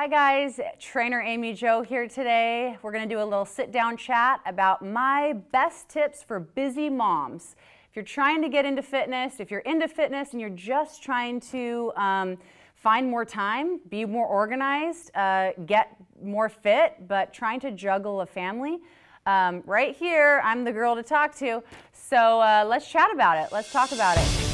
Hi guys, trainer Amy Jo here today. We're gonna do a little sit down chat about my best tips for busy moms. If you're trying to get into fitness, if you're into fitness and you're just trying to um, find more time, be more organized, uh, get more fit, but trying to juggle a family, um, right here, I'm the girl to talk to. So uh, let's chat about it. Let's talk about it.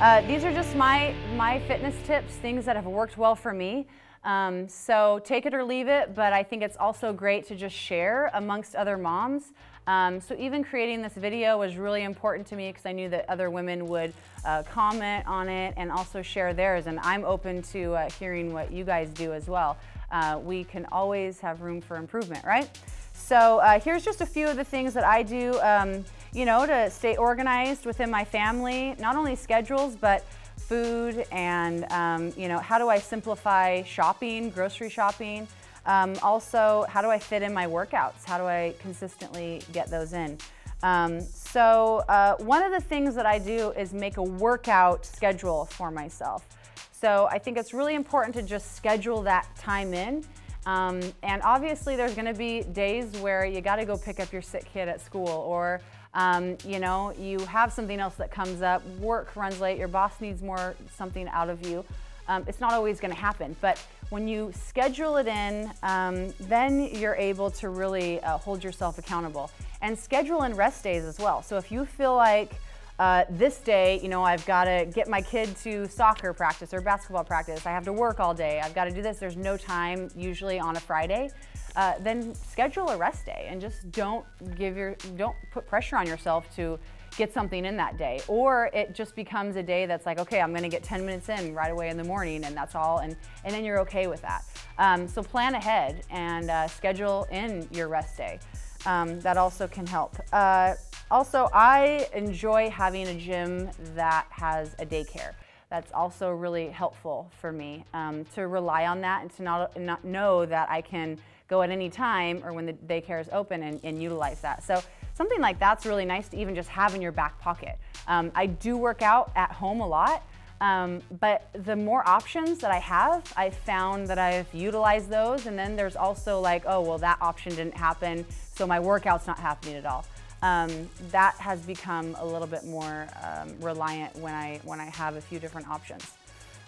Uh, these are just my, my fitness tips, things that have worked well for me. Um, so take it or leave it, but I think it's also great to just share amongst other moms. Um, so even creating this video was really important to me because I knew that other women would uh, comment on it and also share theirs. And I'm open to uh, hearing what you guys do as well. Uh, we can always have room for improvement, right? So uh, here's just a few of the things that I do. Um, you know, to stay organized within my family, not only schedules, but food and, um, you know, how do I simplify shopping, grocery shopping? Um, also, how do I fit in my workouts? How do I consistently get those in? Um, so uh, one of the things that I do is make a workout schedule for myself. So I think it's really important to just schedule that time in. Um, and obviously there's gonna be days where you gotta go pick up your sick kid at school or um, you know, you have something else that comes up, work runs late, your boss needs more something out of you. Um, it's not always going to happen, but when you schedule it in, um, then you're able to really uh, hold yourself accountable and schedule in rest days as well. So if you feel like uh, this day, you know, I've got to get my kid to soccer practice or basketball practice. I have to work all day. I've got to do this. There's no time usually on a Friday uh, then schedule a rest day and just don't give your, don't put pressure on yourself to get something in that day. Or it just becomes a day that's like, okay, I'm gonna get 10 minutes in right away in the morning and that's all, and, and then you're okay with that. Um, so plan ahead and uh, schedule in your rest day. Um, that also can help. Uh, also, I enjoy having a gym that has a daycare. That's also really helpful for me um, to rely on that and to not, not know that I can go at any time or when the daycare is open and, and utilize that. So something like that's really nice to even just have in your back pocket. Um, I do work out at home a lot, um, but the more options that I have, I found that I've utilized those. And then there's also like, oh, well, that option didn't happen, so my workout's not happening at all. Um, that has become a little bit more um, reliant when I, when I have a few different options.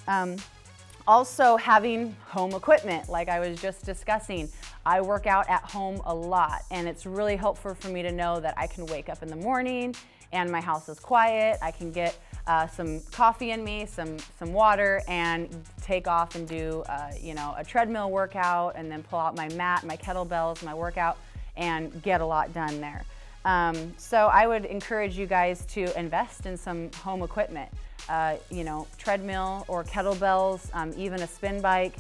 Um, also having home equipment, like I was just discussing. I work out at home a lot and it's really helpful for me to know that I can wake up in the morning and my house is quiet. I can get uh, some coffee in me, some, some water and take off and do uh, you know, a treadmill workout and then pull out my mat, my kettlebells, my workout and get a lot done there. Um, so I would encourage you guys to invest in some home equipment. Uh, you know, treadmill or kettlebells, um, even a spin bike.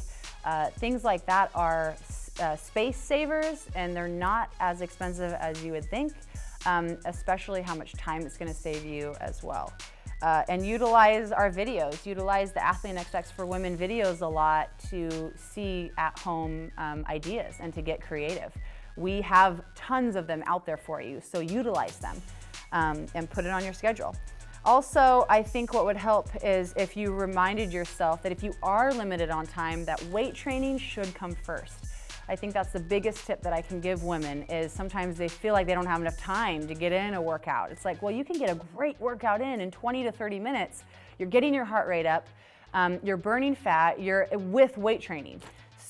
Uh, things like that are uh, space savers and they're not as expensive as you would think, um, especially how much time it's gonna save you as well. Uh, and utilize our videos, utilize the Athlean-XX for Women videos a lot to see at-home um, ideas and to get creative. We have tons of them out there for you, so utilize them um, and put it on your schedule. Also, I think what would help is if you reminded yourself that if you are limited on time, that weight training should come first. I think that's the biggest tip that I can give women is sometimes they feel like they don't have enough time to get in a workout. It's like, well, you can get a great workout in in 20 to 30 minutes. You're getting your heart rate up, um, you're burning fat, you're with weight training.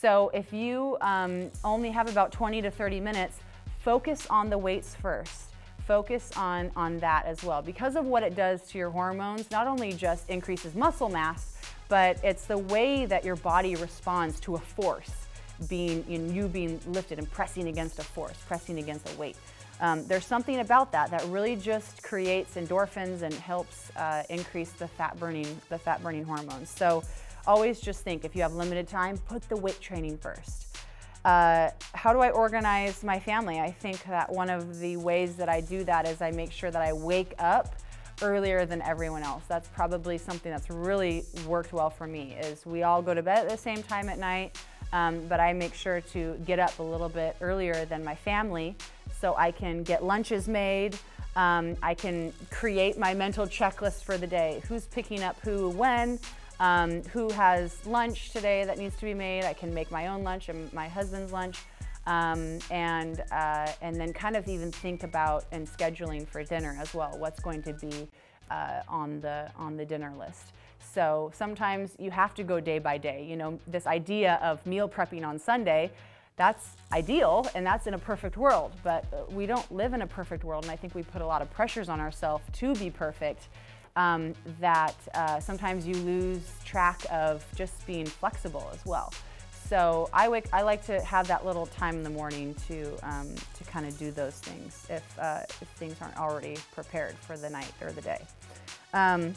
So if you um, only have about 20 to 30 minutes, focus on the weights first focus on, on that as well. Because of what it does to your hormones, not only just increases muscle mass, but it's the way that your body responds to a force being in you being lifted and pressing against a force, pressing against a weight. Um, there's something about that that really just creates endorphins and helps uh, increase the fat burning, the fat burning hormones. So always just think if you have limited time, put the weight training first. Uh, how do I organize my family? I think that one of the ways that I do that is I make sure that I wake up earlier than everyone else. That's probably something that's really worked well for me is we all go to bed at the same time at night, um, but I make sure to get up a little bit earlier than my family so I can get lunches made, Um, I can create my mental checklist for the day. Who's picking up who when? Um, who has lunch today that needs to be made? I can make my own lunch and my husband's lunch. Um, and, uh, and then kind of even think about and scheduling for dinner as well. What's going to be uh, on, the, on the dinner list. So sometimes you have to go day by day. You know, this idea of meal prepping on Sunday, that's ideal and that's in a perfect world, but we don't live in a perfect world and I think we put a lot of pressures on ourselves to be perfect um, that uh, sometimes you lose track of just being flexible as well. So I, like to have that little time in the morning to, um, to kind of do those things if, uh, if things aren't already prepared for the night or the day. Um,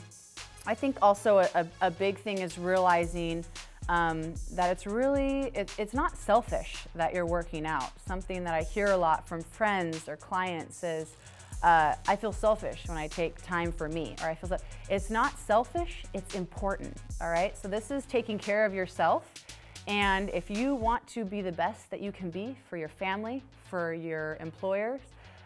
I think also a, a, big thing is realizing um, that it's really, it, it's not selfish that you're working out. Something that I hear a lot from friends or clients is, uh, I feel selfish when I take time for me, or I feel, it's not selfish, it's important, all right? So this is taking care of yourself, and if you want to be the best that you can be for your family, for your employers,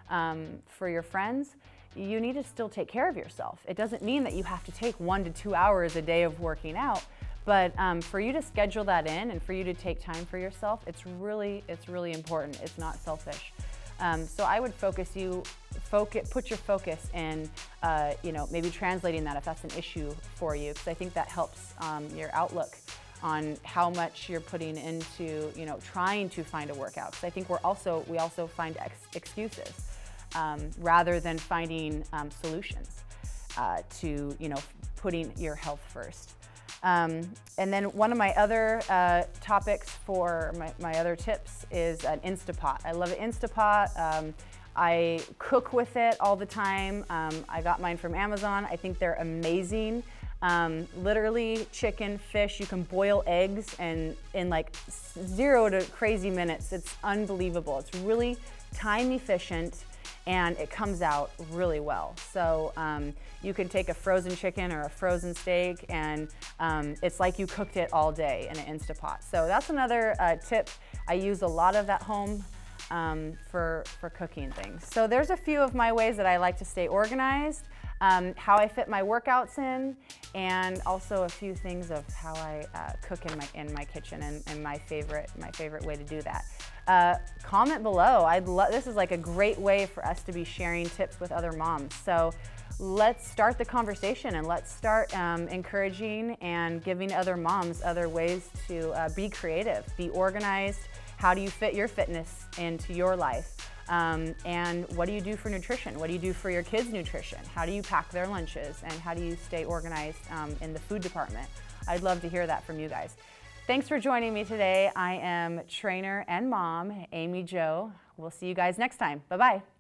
um, for your friends, you need to still take care of yourself. It doesn't mean that you have to take one to two hours a day of working out, but um, for you to schedule that in and for you to take time for yourself, it's really, it's really important. It's not selfish. Um, so I would focus you, focus, put your focus in, uh, you know, maybe translating that if that's an issue for you, because I think that helps um, your outlook on how much you're putting into, you know, trying to find a workout. Because I think we're also, we also find ex excuses um, rather than finding um, solutions uh, to you know putting your health first. Um, and then one of my other uh, topics for my, my, other tips is an Instapot. I love an Instapot. Um, I cook with it all the time. Um, I got mine from Amazon. I think they're amazing. Um, literally chicken, fish, you can boil eggs and in like zero to crazy minutes. It's unbelievable. It's really time efficient and it comes out really well. So um, you can take a frozen chicken or a frozen steak and um, it's like you cooked it all day in an Instapot. So that's another uh, tip. I use a lot of that home um, for, for cooking things. So there's a few of my ways that I like to stay organized, um, how I fit my workouts in, and also a few things of how I uh, cook in my, in my kitchen and, and my, favorite, my favorite way to do that. Uh, comment below. I'd love, this is like a great way for us to be sharing tips with other moms. So let's start the conversation and let's start um, encouraging and giving other moms other ways to uh, be creative, be organized. How do you fit your fitness into your life? Um, and what do you do for nutrition? What do you do for your kids' nutrition? How do you pack their lunches? And how do you stay organized um, in the food department? I'd love to hear that from you guys. Thanks for joining me today. I am trainer and mom, Amy Jo. We'll see you guys next time. Bye-bye.